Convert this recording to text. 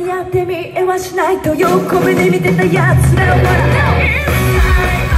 ってみえはしないと横目で見てたやつらは Now now?